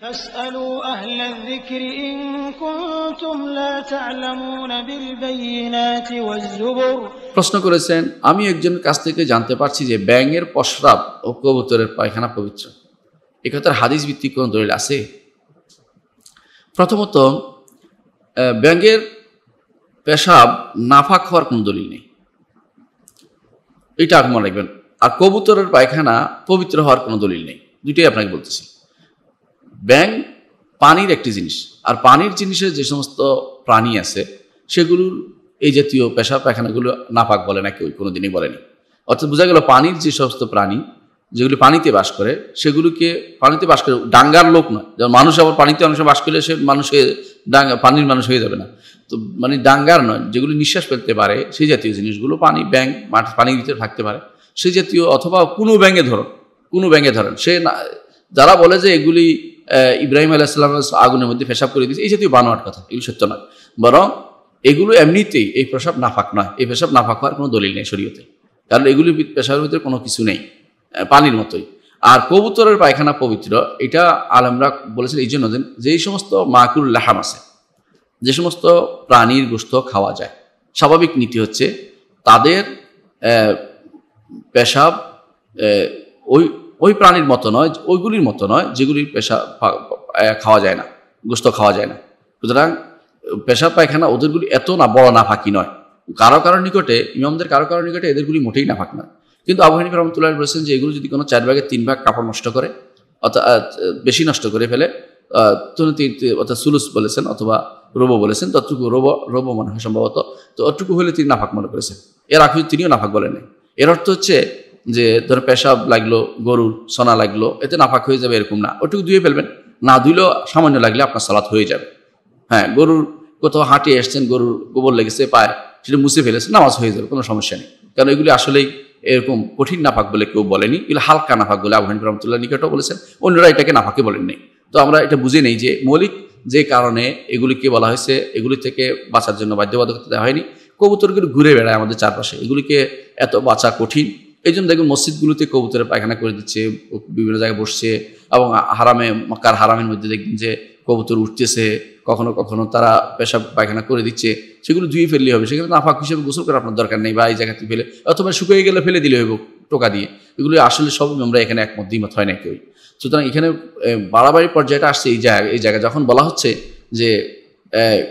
فاسألوا أهل الذكر إن كنتم لا تعلمون بالبينات والزبر প্রশ্ন করেছেন আমি একজনের কাছ থেকে জানতে পারছি যে ব্যাঙের প্রস্রাব ও কবুতরের পায়খানা পবিত্র একথার হাদিস ভিত্তিক কোনো দলিল আছে প্রথমত আহ, ব্যাঙের পেশাব নাফাক হওয়ার কোনো দলিল নেই এটা আপনি মনে রাখবেন আর কবুতরের পায়খানা পবিত্র হওয়ার কোনো দলিল নেই দুইটাই আপনাকে বলতেছি ব্যাং, পানির একটি জিনিস। আর পানির জিনিসের যে সমস্ত প্রাণী আছে, সেগুলোর এই জাতীয় পেশা পায়খানাগুলো নাপাক বলে না কেউ কোনোদিনই বলেনি। অর্থাৎ বোঝা গেল পানির যে সমস্ত প্রাণী, যেগুলি পানিতে বাস করে, সেগুলোকে পানিতে বাস করে, ডাঙ্গার লোক নয়। যেমন মানুষ আবার পানিতে অনেক বাস করলে সে মানুষ হয়ে ডাঙ্গা, পানির মানুষ হয়ে যাবে না। তো মানে ডাঙ্গার নয়, যেগুলি নিঃশ্বাস ফেলতে পারে, সেই জাতীয় জিনিসগুলো পানি, ব্যাং, মাঠ, পানির ভিতরে থাকতে পারে। সেই জাতীয় অথবা কোনো ব্যাঙে ধরুন, কোনো ব্যাঙে ধরেন, সে না, যারা বলে যে এগুলি ইব্রাহিম আলাইসাল্লাম আগুনের মধ্যে পেশাব করে দিয়েছে। এই জাতীয় বানোয়ার কথা, এগুলো সত্য নয়। বরং এগুলো এমনিতেই এই পেশাব নাফাক নয়। এই পেশাব নাফাক হওয়ার কোনো দলিল নেই শরীয়তে। কারণ এগুলি পেশাবের ভিতরে কোনো কিছু নেই। পানির মতোই। আর কবুতরের পায়খানা পবিত্র, এটা আলমরা বলেছেন এই জন্য যেই সমস্ত মাকুর লাহাম আছে, যে সমস্ত প্রাণীর গোস্ত খাওয়া যায়, স্বাভাবিক নীতি হচ্ছে তাদের পেশাব ওই ওই প্রাণীর মতো নয়, ওইগুলির মতো নয় যেগুলির পেশা খাওয়া যায় না, গোস্ত খাওয়া যায় না। সুতরাং পেশাব পায়খানা ওদেরগুলি এত না বড় না ফাঁকি নয়। কারও কারও নিকটে, ইমামদের কারও কারও নিকটে এদেরগুলি মোটেই না। ফাঁক নয় কিন্তু আবু হানিফা রহমতুল্লাহ বলেছেন যে এগুলো যদি কোনো চার ভাগের তিন ভাগ কাপড় নষ্ট করে অর্থাৎ বেশি নষ্ট করে ফেলে অর্থাৎ সুলুস বলেছেন অথবা রোবো বলেছেন, ততটুকু রোবো রোবো মনে হয় সম্ভবত, তো অতটুকু হলে তিনি নাফাক মনে করেছেন। এর আগে তিনিও নাফাক বলেন এর অর্থ হচ্ছে যে ধরো পেশাব লাগল, গরুর সোনা লাগল, এতে নাফাক হয়ে যাবে এরকম না। ওটুকু ধুয়ে ফেলবেন। না ধুইলেও সামান্য লাগলে আপনার সালাত হয়ে যাবে। হ্যাঁ গরুর কোথাও হাঁটিয়ে এসছেন, গরুর গোবর লেগেছে পায়ে, সেটা মুছে ফেলেছে নামাজ হয়ে যাবে, কোনো সমস্যা নেই। কারণ এগুলি আসলেই এরকম কঠিন নাফাক বলে কেউ বলেনি, এগুলো হালকা নাফাক বলে আবু হানিফা রহমতুল্লাহ নিকটও বলেছেন, অন্যরা এটাকে নাফাকে বলেন নেই। তো আমরা এটা বুঝে নেই যে মৌলিক যে কারণে এগুলিকে বলা হয়েছে, এগুলি থেকে বাঁচার জন্য বাধ্যবাধকতা দেওয়া হয়নি। কবুতরগুলো ঘুরে বেড়ায় আমাদের চারপাশে। এগুলিকে এত বাঁচা কঠিন এই জন্য দেখবেন মসজিদগুলোতে কবুতরের পায়খানা করে দিচ্ছে বিভিন্ন জায়গায় বসছে এবং হারামে, মক্কার হারামের মধ্যে দেখবেন যে কবুতর উঠতেছে, কখনো কখনো তারা পেশাব পায়খানা করে দিচ্ছে, সেগুলো ধুয়ে ফেললে হবে। সেখানে নাফাক হিসেবে গোসল করার আপনার দরকার নেই, বা এই জায়গাতে ফেলে, অথবা শুকিয়ে গেলে ফেলে দিলে হবে টোকা দিয়ে। এগুলো আসলে সব আমরা এখানে একমত, দ্বিমত হয় না কেউ সুতরাং এখানে বাড়াবাড়ি পর্যায়টা আসছে এই জায়গা, এই জায়গায় যখন বলা হচ্ছে যে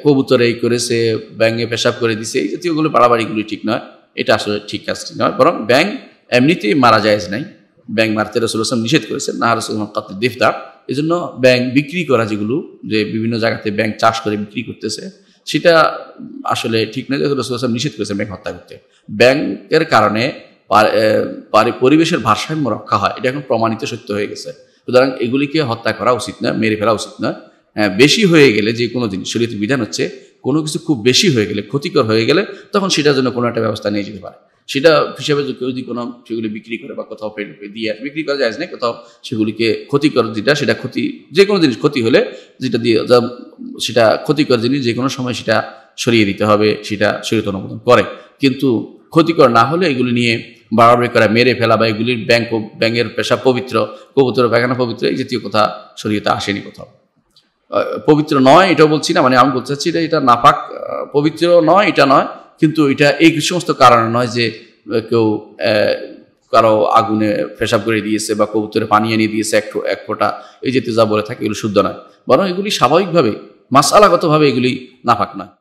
কবুতর এই করেছে, ব্যাঙে পেশাব করে দিছে, এই জাতীয়গুলো বাড়াবাড়িগুলি ঠিক নয়। এটা আসলে ঠিক কাজটি নয়, বরং ব্যাং এমনিতেই মারা যায় নাই। ব্যাং মারতে রসুল আসলাম নিষেধ করেছেন না রসুল কাতে দেফদার এই জন্য ব্যাংক বিক্রি করা যেগুলো যে বিভিন্ন জায়গাতে ব্যাংক চাষ করে বিক্রি করতেছে সেটা আসলে ঠিক নয় যেহেতু রসুল আসলাম নিষেধ করেছেন ব্যাংক হত্যা করতে। ব্যাংকের কারণে পরিবেশের ভারসাম্য রক্ষা হয় এটা এখন প্রমাণিত সত্য হয়ে গেছে। সুতরাং এগুলিকে হত্যা করা উচিত নয় মেরে ফেলা উচিত নয়। হ্যাঁ, বেশি হয়ে গেলে যে কোনো জিনিস শরীয়তের বিধান হচ্ছে কোনো কিছু খুব বেশি হয়ে গেলে ক্ষতিকর হয়ে গেলে তখন সেটার জন্য কোনো একটা ব্যবস্থা নিয়ে যেতে পারে। সেটা হিসাবে যদি কোনো সেগুলি বিক্রি করে বা কোথাও পেট দিয়ে বিক্রি করা যায় না, কোথাও সেগুলিকে ক্ষতিকর যেটা, সেটা ক্ষতি যে কোনো জিনিস ক্ষতি হলে যেটা দিয়ে সেটা ক্ষতিকর জিনিস যে কোনো সময় সেটা সরিয়ে দিতে হবে, সেটা শরীর অনুমোদন করে। কিন্তু ক্ষতিকর না হলে এগুলি নিয়ে বাড়াবাড়ি করা, মেরে ফেলা বা এগুলির ব্যাংক, ব্যাঙের পেশা পবিত্র, কবুতর বাগানা পবিত্র, এই জাতীয় কথা শরীয়তে আসেনি কোথাও। পবিত্র নয়, এটাও বলছি না মানে আমি বলতে চাচ্ছি এটা এটা নাপাক পবিত্র নয়, এটা নয় কিন্তু এটা এই সমস্ত কারণে নয় যে কেউ কারও আগুনে পেশাব করে দিয়েছে বা কবুতরে পানি এনে দিয়েছে এক এক ফোঁটা। এই যে যা বলে থাকে, এগুলো শুদ্ধ নয়। বরং এগুলি স্বাভাবিকভাবে মাসালাগতভাবে এগুলি নাফাক নয়।